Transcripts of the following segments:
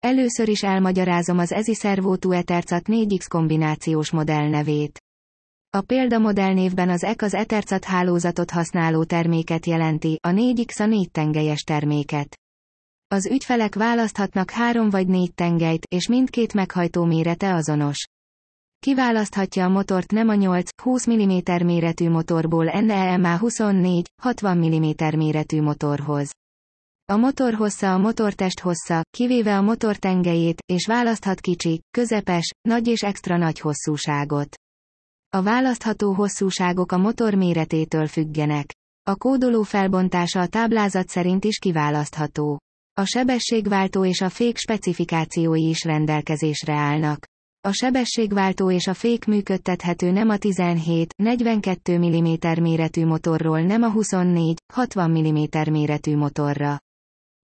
Először is elmagyarázom az EZI Servo Etercat 4X kombinációs modell nevét. A példamodell névben az EK az Etercat hálózatot használó terméket jelenti, a 4X a négy tengelyes terméket. Az ügyfelek választhatnak három vagy négy tengelyt, és mindkét meghajtó mérete azonos. Kiválaszthatja a motort nem a 8-20 mm méretű motorból NEMA 24-60 mm méretű motorhoz. A motor hossza a motortest hossza, kivéve a motor tengelyét, és választhat kicsi, közepes, nagy és extra nagy hosszúságot. A választható hosszúságok a motor méretétől függenek. A kódoló felbontása a táblázat szerint is kiválasztható. A sebességváltó és a fék specifikációi is rendelkezésre állnak. A sebességváltó és a fék működtethető nem a 17-42 mm méretű motorról nem a 24-60 mm méretű motorra.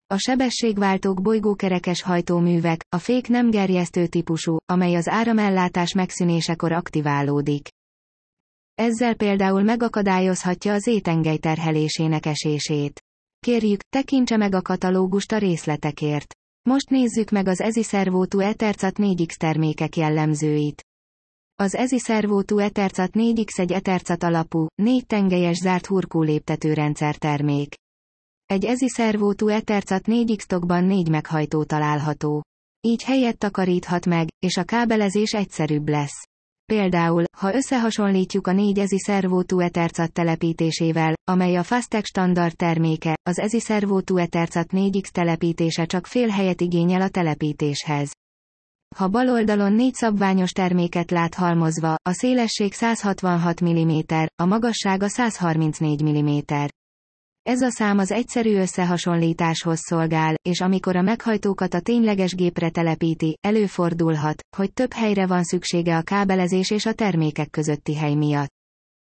A sebességváltók bolygókerekes hajtóművek, a fék nem gerjesztő típusú, amely az áramellátás megszűnésekor aktiválódik. Ezzel például megakadályozhatja az étengely terhelésének esését. Kérjük, tekintse meg a katalógust a részletekért. Most nézzük meg az EZI Servotu Ethercat 4X termékek jellemzőit. Az EZI Servotu Ethercat 4X egy Ethercat alapú, négy tengelyes zárt hurkú léptetőrendszer termék. Egy EZI Servotu Ethercat 4X tokban négy meghajtó található. Így helyet takaríthat meg, és a kábelezés egyszerűbb lesz. Például, ha összehasonlítjuk a 4 EZI Servo Ethercat telepítésével, amely a Fastec standard terméke, az EZI Servo Ethercat 4X telepítése csak fél helyet igényel a telepítéshez. Ha bal oldalon négy szabványos terméket lát halmozva, a szélesség 166 mm, a magassága 134 mm. Ez a szám az egyszerű összehasonlításhoz szolgál, és amikor a meghajtókat a tényleges gépre telepíti, előfordulhat, hogy több helyre van szüksége a kábelezés és a termékek közötti hely miatt.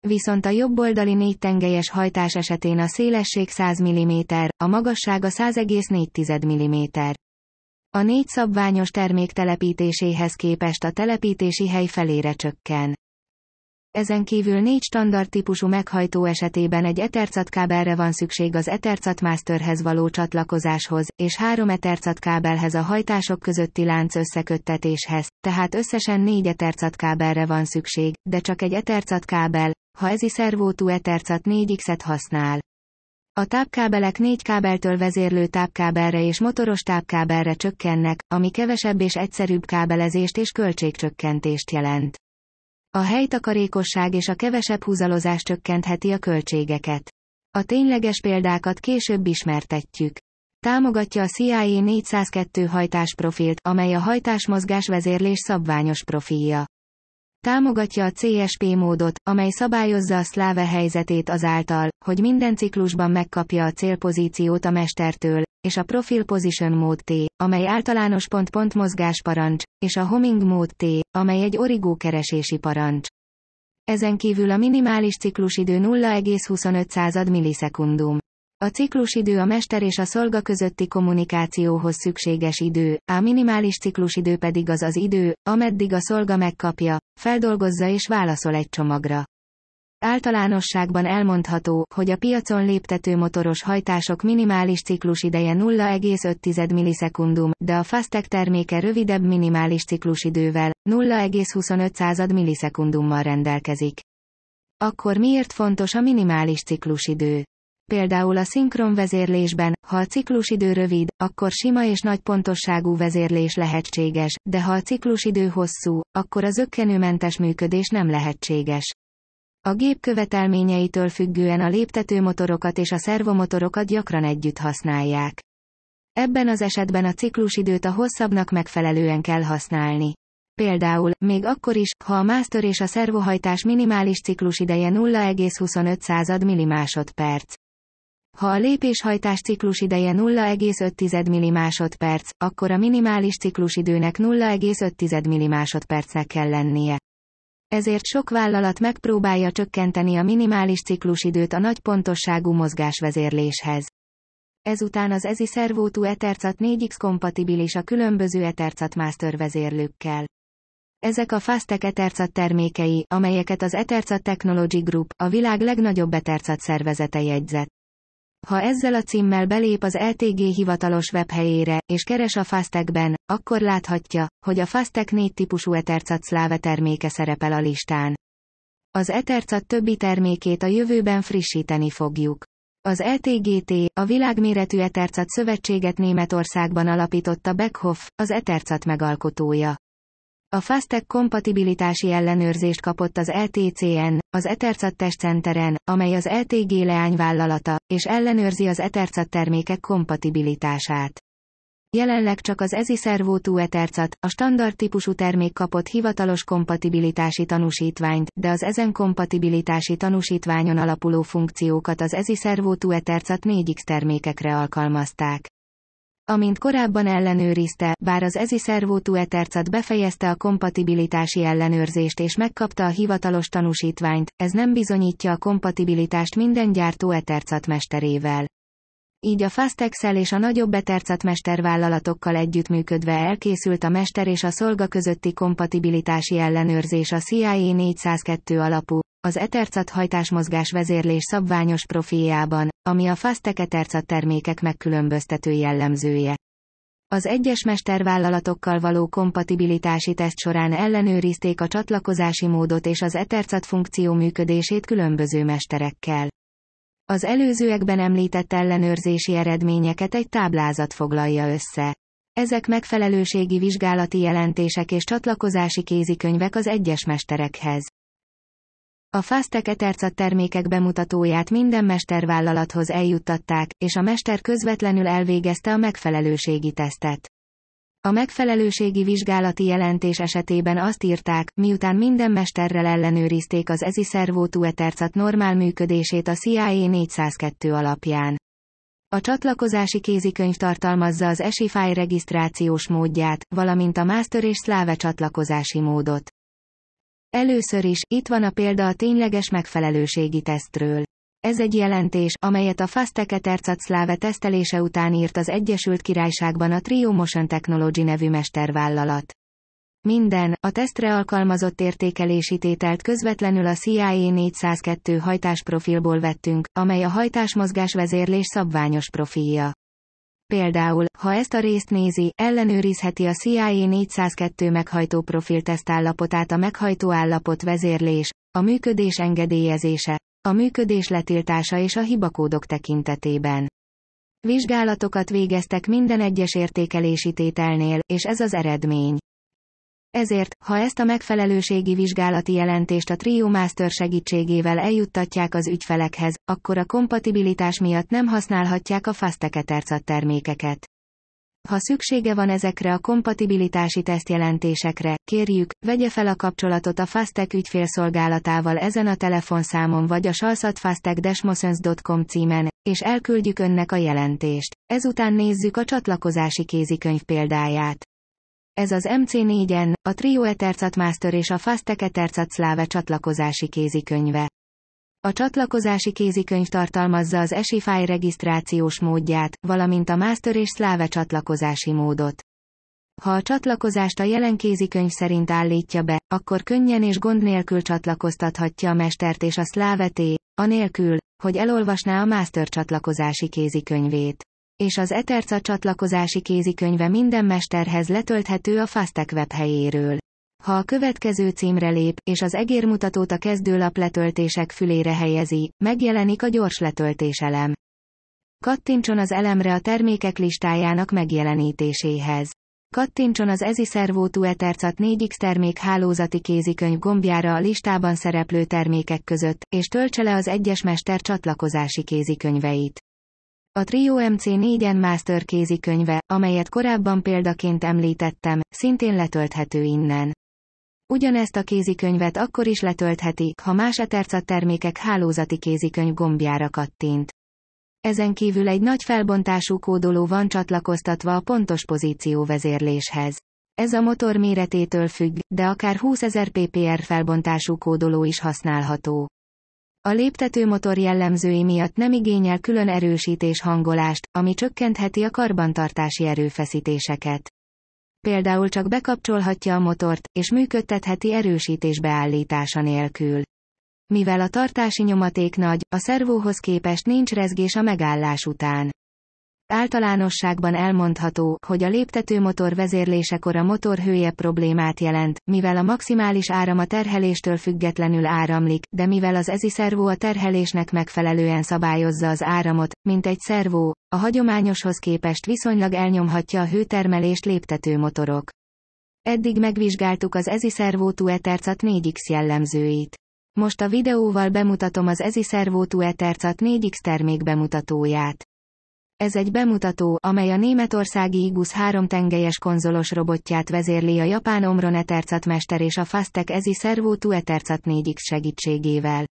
Viszont a jobb oldali négy tengelyes hajtás esetén a szélesség 100 mm, a magassága 100,4 mm. A négy szabványos termék telepítéséhez képest a telepítési hely felére csökken. Ezen kívül négy standard típusú meghajtó esetében egy Ethercat kábelre van szükség az Ethercat Masterhez való csatlakozáshoz, és három Ethercat kábelhez a hajtások közötti lánc összeköttetéshez, tehát összesen négy Ethercat kábelre van szükség, de csak egy Ethercat kábel, ha ezi szervótú Ethercat 4X-et használ. A tápkábelek négy kábeltől vezérlő tápkábelre és motoros tápkábelre csökkennek, ami kevesebb és egyszerűbb kábelezést és költségcsökkentést jelent. A helytakarékosság és a kevesebb húzalozás csökkentheti a költségeket. A tényleges példákat később ismertetjük. Támogatja a CIA 402 hajtásprofilt, amely a hajtásmozgás vezérlés szabványos profilja. Támogatja a CSP módot, amely szabályozza a szláve helyzetét azáltal, hogy minden ciklusban megkapja a célpozíciót a mestertől, és a Profile Position Mode T, amely általános pont-pont mozgás parancs, és a Homing Mode T, amely egy origó keresési parancs. Ezen kívül a minimális ciklusidő 0,25 millisekundum. A ciklusidő a mester és a szolga közötti kommunikációhoz szükséges idő, a minimális ciklusidő pedig az az idő, ameddig a szolga megkapja, feldolgozza és válaszol egy csomagra. Általánosságban elmondható, hogy a piacon léptető motoros hajtások minimális ciklusideje 0,5 millisekundum, de a Fastec terméke rövidebb minimális ciklusidővel, 0,25 millisekundummal rendelkezik. Akkor miért fontos a minimális ciklusidő? Például a szinkron vezérlésben, ha a ciklusidő rövid, akkor sima és nagy pontosságú vezérlés lehetséges, de ha a ciklusidő hosszú, akkor az ökkenőmentes működés nem lehetséges. A gép követelményeitől függően a léptetőmotorokat és a szervomotorokat gyakran együtt használják. Ebben az esetben a ciklusidőt a hosszabbnak megfelelően kell használni. Például, még akkor is, ha a master és a szervohajtás minimális ciklusideje 0,25 millimásodperc. Ha a lépéshajtás ciklusideje 0,5 millimásodperc, akkor a minimális ciklusidőnek 0,5 millimásodpercnek kell lennie ezért sok vállalat megpróbálja csökkenteni a minimális ciklusidőt a nagy pontosságú mozgásvezérléshez. Ezután az EZI Servo Ethercat 4X kompatibilis a különböző Ethercat Master vezérlőkkel. Ezek a Fastec Ethercat termékei, amelyeket az Ethercat Technology Group, a világ legnagyobb Ethercat szervezete jegyzett. Ha ezzel a címmel belép az LTG hivatalos webhelyére, és keres a Fastekben, akkor láthatja, hogy a Fastek 4 típusú Ethercat szláve terméke szerepel a listán. Az Ethercat többi termékét a jövőben frissíteni fogjuk. Az ETGT, a világméretű Ethercat szövetséget Németországban alapította Beckhoff, az Ethercat megalkotója. A Fastec kompatibilitási ellenőrzést kapott az LTCN, az Ethercat testcenteren, amely az LTG leányvállalata, és ellenőrzi az Ethercat termékek kompatibilitását. Jelenleg csak az EZI Servo 2 Ethercat, a standard típusú termék kapott hivatalos kompatibilitási tanúsítványt, de az ezen kompatibilitási tanúsítványon alapuló funkciókat az EZI Servo 2 Ethercat 4X termékekre alkalmazták. Amint korábban ellenőrizte, bár az EZI Servo 2 Ethercat befejezte a kompatibilitási ellenőrzést és megkapta a hivatalos tanúsítványt, ez nem bizonyítja a kompatibilitást minden gyártó Ethercat mesterével. Így a Fastexel és a nagyobb Ethercat mestervállalatokkal együttműködve elkészült a mester és a szolga közötti kompatibilitási ellenőrzés a CIA 402 alapú, az Ethercat hajtásmozgás vezérlés szabványos profiljában, ami a Fastec Ethercat termékek megkülönböztető jellemzője. Az egyes mestervállalatokkal való kompatibilitási teszt során ellenőrizték a csatlakozási módot és az Ethercat funkció működését különböző mesterekkel. Az előzőekben említett ellenőrzési eredményeket egy táblázat foglalja össze. Ezek megfelelőségi vizsgálati jelentések és csatlakozási kézikönyvek az egyes mesterekhez. A Fastec Ethercat termékek bemutatóját minden mestervállalathoz eljuttatták, és a mester közvetlenül elvégezte a megfelelőségi tesztet. A megfelelőségi vizsgálati jelentés esetében azt írták, miután minden mesterrel ellenőrizték az EZI Servo 2 Ethercat normál működését a CIA 402 alapján. A csatlakozási kézikönyv tartalmazza az ESIFI regisztrációs módját, valamint a Master és Slave csatlakozási módot. Először is, itt van a példa a tényleges megfelelőségi tesztről. Ez egy jelentés, amelyet a Fastec Etercaclave tesztelése után írt az Egyesült Királyságban a Trio Motion Technology nevű mestervállalat. Minden, a tesztre alkalmazott értékelési tételt közvetlenül a CIA 402 hajtásprofilból vettünk, amely a hajtásmozgás vezérlés szabványos profilja. Például, ha ezt a részt nézi, ellenőrizheti a CIA 402 meghajtó profil tesztállapotát a meghajtó állapot vezérlés, a működés engedélyezése, a működés letiltása és a hibakódok tekintetében. Vizsgálatokat végeztek minden egyes értékelési tételnél, és ez az eredmény. Ezért, ha ezt a megfelelőségi vizsgálati jelentést a Trio Master segítségével eljuttatják az ügyfelekhez, akkor a kompatibilitás miatt nem használhatják a Fasteketercat termékeket. Ha szüksége van ezekre a kompatibilitási tesztjelentésekre, kérjük, vegye fel a kapcsolatot a Fastek ügyfélszolgálatával ezen a telefonszámon vagy a salsatfastek-motions.com címen, és elküldjük önnek a jelentést. Ezután nézzük a csatlakozási kézikönyv példáját. Ez az MC4-en, a Trio Ethercat Master és a Fastek Ethercat Slave csatlakozási kézikönyve. A csatlakozási kézikönyv tartalmazza az ESIFI regisztrációs módját, valamint a Master és Slave csatlakozási módot. Ha a csatlakozást a jelen kézikönyv szerint állítja be, akkor könnyen és gond nélkül csatlakoztathatja a mestert és a szláveté, anélkül, hogy elolvasná a Master csatlakozási kézikönyvét. És az Etherca csatlakozási kézikönyve minden mesterhez letölthető a Fastec webhelyéről. Ha a következő címre lép, és az egérmutatót a kezdőlap letöltések fülére helyezi, megjelenik a gyors letöltés elem. Kattintson az elemre a termékek listájának megjelenítéséhez. Kattintson az EZI Servo 2 Ethercat 4X termék hálózati kézikönyv gombjára a listában szereplő termékek között, és töltse le az egyes mester csatlakozási kézikönyveit. A Trio MC4-en Master kézikönyve, amelyet korábban példaként említettem, szintén letölthető innen. Ugyanezt a kézikönyvet akkor is letöltheti, ha más Ethercat termékek hálózati kézikönyv gombjára kattint. Ezen kívül egy nagy felbontású kódoló van csatlakoztatva a pontos pozíció vezérléshez. Ez a motor méretétől függ, de akár 20 ezer ppr felbontású kódoló is használható. A léptető motor jellemzői miatt nem igényel külön erősítés hangolást, ami csökkentheti a karbantartási erőfeszítéseket például csak bekapcsolhatja a motort, és működtetheti erősítés beállítása nélkül. Mivel a tartási nyomaték nagy, a szervóhoz képest nincs rezgés a megállás után. Általánosságban elmondható, hogy a léptetőmotor vezérlésekor a motor hője problémát jelent, mivel a maximális áram a terheléstől függetlenül áramlik, de mivel az ezi szervó a terhelésnek megfelelően szabályozza az áramot, mint egy szervó, a hagyományoshoz képest viszonylag elnyomhatja a hőtermelést léptetőmotorok. Eddig megvizsgáltuk az ezi szervó Tuetercat 4X jellemzőit. Most a videóval bemutatom az ezi szervó Tuetercat 4X termék bemutatóját. Ez egy bemutató, amely a németországi Igus három tengelyes konzolos robotját vezérli a japán Omron Etercat mester és a Fastek Ezi Servo 2 Etercat 4X segítségével.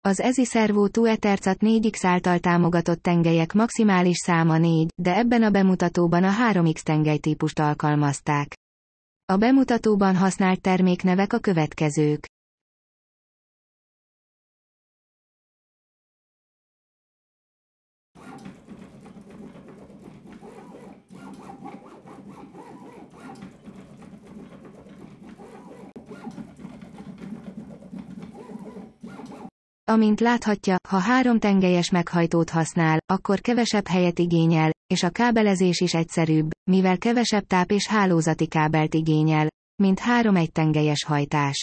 Az Ezi Servo 2 Etercat 4X által támogatott tengelyek maximális száma 4, de ebben a bemutatóban a 3X tengelytípust alkalmazták. A bemutatóban használt terméknevek a következők. Amint láthatja, ha három tengelyes meghajtót használ, akkor kevesebb helyet igényel, és a kábelezés is egyszerűbb, mivel kevesebb táp és hálózati kábelt igényel, mint három egytengelyes hajtás.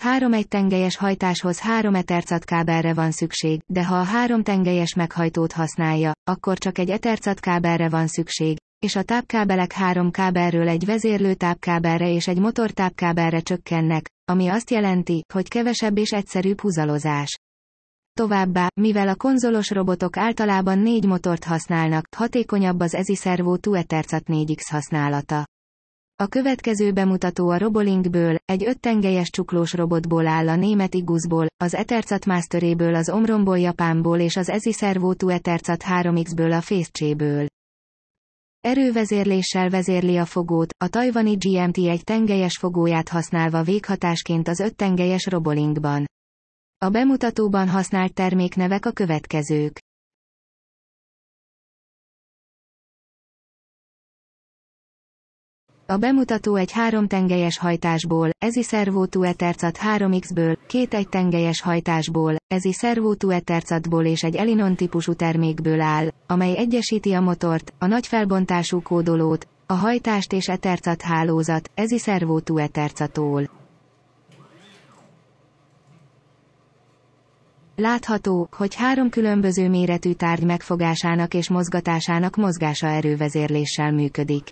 Három egytengelyes hajtáshoz három etercat kábelre van szükség, de ha a három tengelyes meghajtót használja, akkor csak egy etercat kábelre van szükség, és a tápkábelek három kábelről egy vezérlő tápkábelre és egy motor tápkábelre csökkennek, ami azt jelenti, hogy kevesebb és egyszerűbb húzalozás. Továbbá, mivel a konzolos robotok általában négy motort használnak, hatékonyabb az EZI Servo 2 Etercat 4X használata. A következő bemutató a Robolinkből, egy öttengelyes csuklós robotból áll a német Igusból, az Etercat Masteréből az Omronból Japánból és az EZI Servo 2 Etercat 3X-ből a Fészcséből. Erővezérléssel vezérli a fogót, a tajvani GMT egy tengelyes fogóját használva véghatásként az öttengelyes Robolinkban. A bemutatóban használt terméknevek a következők. A bemutató egy háromtengelyes hajtásból, Ezi Servo Tuetercat 3X-ből, két egytengelyes hajtásból, Ezi Servo Tuetercatból és egy Elinon típusú termékből áll, amely egyesíti a motort, a nagy felbontású kódolót, a hajtást és etercat hálózat, Ezi Servo Tuetercatól. Látható, hogy három különböző méretű tárgy megfogásának és mozgatásának mozgása erővezérléssel működik.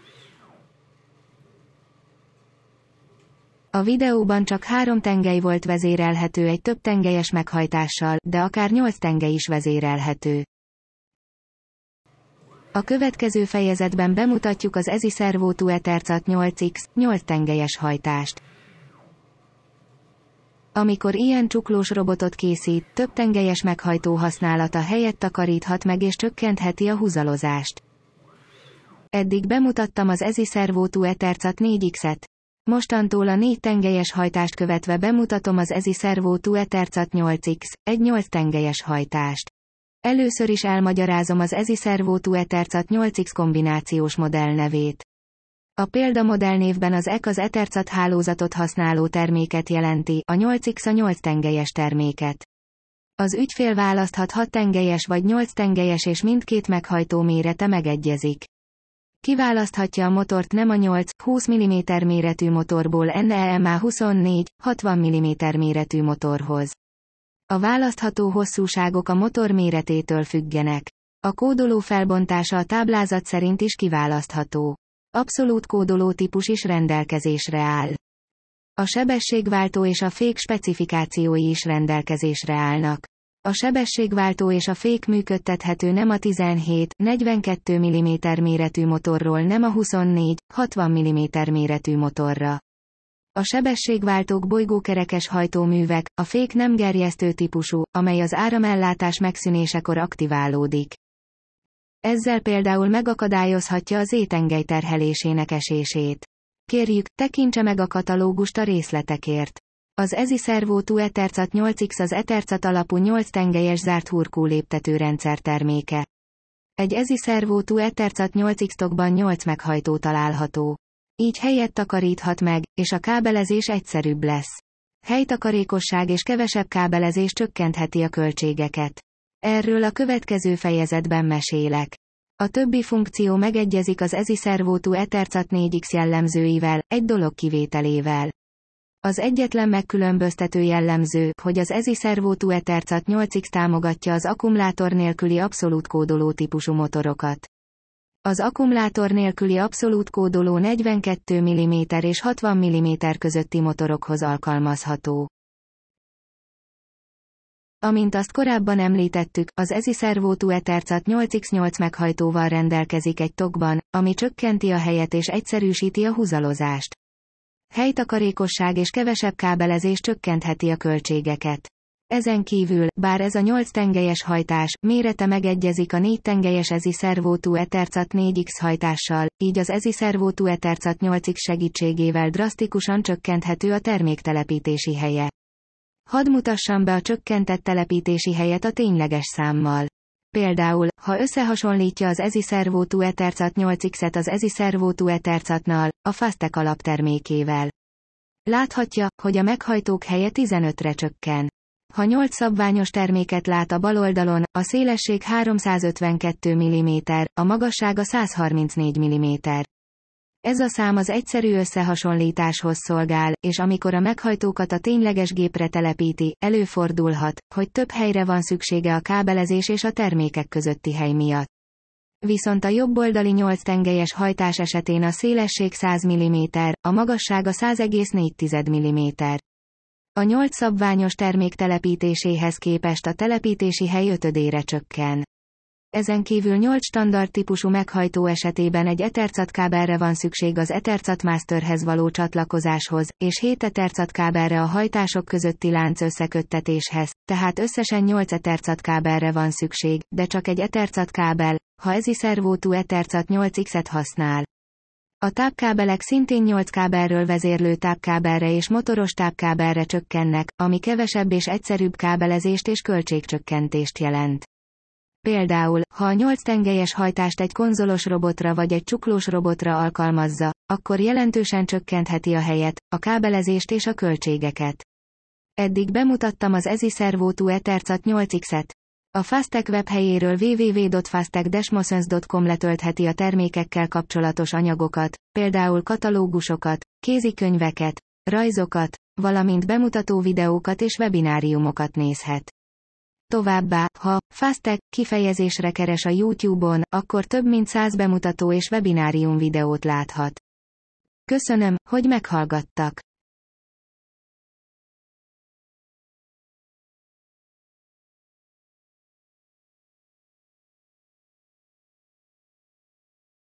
A videóban csak három tengely volt vezérelhető egy több tengelyes meghajtással, de akár nyolc tengely is vezérelhető. A következő fejezetben bemutatjuk az Ezi Servo Tuetercat 8X, 8 tengelyes hajtást. Amikor ilyen csuklós robotot készít, több tengelyes meghajtó használata helyett takaríthat meg és csökkentheti a húzalozást. Eddig bemutattam az Ezi Servo Tuetercat 4X-et. Mostantól a négy tengelyes hajtást követve bemutatom az Ezi Servo Tuetercat 8X, egy 8 tengelyes hajtást. Először is elmagyarázom az Ezi Servo Tuetercat 8X kombinációs modell nevét. A példamodell névben az EK az Ethercat hálózatot használó terméket jelenti, a 8X a 8 tengelyes terméket. Az ügyfél választhat 6 tengelyes vagy 8 tengelyes és mindkét meghajtó mérete megegyezik. Kiválaszthatja a motort nem a 8-20 mm méretű motorból NEMA 24-60 mm méretű motorhoz. A választható hosszúságok a motor méretétől függenek. A kódoló felbontása a táblázat szerint is kiválasztható. Abszolút kódoló típus is rendelkezésre áll. A sebességváltó és a fék specifikációi is rendelkezésre állnak. A sebességváltó és a fék működtethető nem a 17-42 mm méretű motorról nem a 24-60 mm méretű motorra. A sebességváltók bolygókerekes hajtóművek, a fék nem gerjesztő típusú, amely az áramellátás megszűnésekor aktiválódik. Ezzel például megakadályozhatja az étengely terhelésének esését. Kérjük, tekintse meg a katalógust a részletekért. Az EZI Servo 2 Etercat 8X az Etercat alapú 8 tengelyes zárt léptető rendszer terméke. Egy EZI Servo 2 Etercat 8X tokban 8 meghajtó található. Így helyet takaríthat meg, és a kábelezés egyszerűbb lesz. Helytakarékosság és kevesebb kábelezés csökkentheti a költségeket. Erről a következő fejezetben mesélek. A többi funkció megegyezik az EZI Servo Ethercat 4X jellemzőivel, egy dolog kivételével. Az egyetlen megkülönböztető jellemző, hogy az EZI Servo Ethercat 8X támogatja az akkumulátor nélküli abszolút kódoló típusú motorokat. Az akkumulátor nélküli abszolút kódoló 42 mm és 60 mm közötti motorokhoz alkalmazható. Amint azt korábban említettük, az EZI Servo Ethercat 8x8 meghajtóval rendelkezik egy tokban, ami csökkenti a helyet és egyszerűsíti a húzalozást. Helytakarékosság és kevesebb kábelezés csökkentheti a költségeket. Ezen kívül, bár ez a 8 tengelyes hajtás, mérete megegyezik a 4 tengelyes EZI Servo Ethercat 4X hajtással, így az EZI Servo Ethercat 8X segítségével drasztikusan csökkenthető a terméktelepítési helye. Hadd mutassam be a csökkentett telepítési helyet a tényleges számmal. Például, ha összehasonlítja az EZI Servo Ethercat 8X-et az EZI Servo Ethercatnal, a Fastec alaptermékével. Láthatja, hogy a meghajtók helye 15-re csökken. Ha 8 szabványos terméket lát a bal oldalon, a szélesség 352 mm, a magassága 134 mm. Ez a szám az egyszerű összehasonlításhoz szolgál, és amikor a meghajtókat a tényleges gépre telepíti, előfordulhat, hogy több helyre van szüksége a kábelezés és a termékek közötti hely miatt. Viszont a jobb oldali 8 tengelyes hajtás esetén a szélesség 100 mm, a magassága 100,4 mm. A 8 szabványos termék telepítéséhez képest a telepítési hely ötödére csökken. Ezen kívül 8 standard típusú meghajtó esetében egy Ethercat kábelre van szükség az Ethercat Masterhez való csatlakozáshoz, és 7 Ethercat kábelre a hajtások közötti lánc összeköttetéshez, tehát összesen 8 Ethercat kábelre van szükség, de csak egy Ethercat kábel, ha ez Servo Ethercat 8X-et használ. A tápkábelek szintén 8 kábelről vezérlő tápkábelre és motoros tápkábelre csökkennek, ami kevesebb és egyszerűbb kábelezést és költségcsökkentést jelent. Például, ha a 8 tengelyes hajtást egy konzolos robotra vagy egy csuklós robotra alkalmazza, akkor jelentősen csökkentheti a helyet, a kábelezést és a költségeket. Eddig bemutattam az EZI Servo Ethercat 8X-et. A Fastec webhelyéről www.fastec-motions.com letöltheti a termékekkel kapcsolatos anyagokat, például katalógusokat, kézikönyveket, rajzokat, valamint bemutató videókat és webináriumokat nézhet. Továbbá, ha Fastec kifejezésre keres a YouTube-on, akkor több mint 100 bemutató és webinárium videót láthat. Köszönöm, hogy meghallgattak.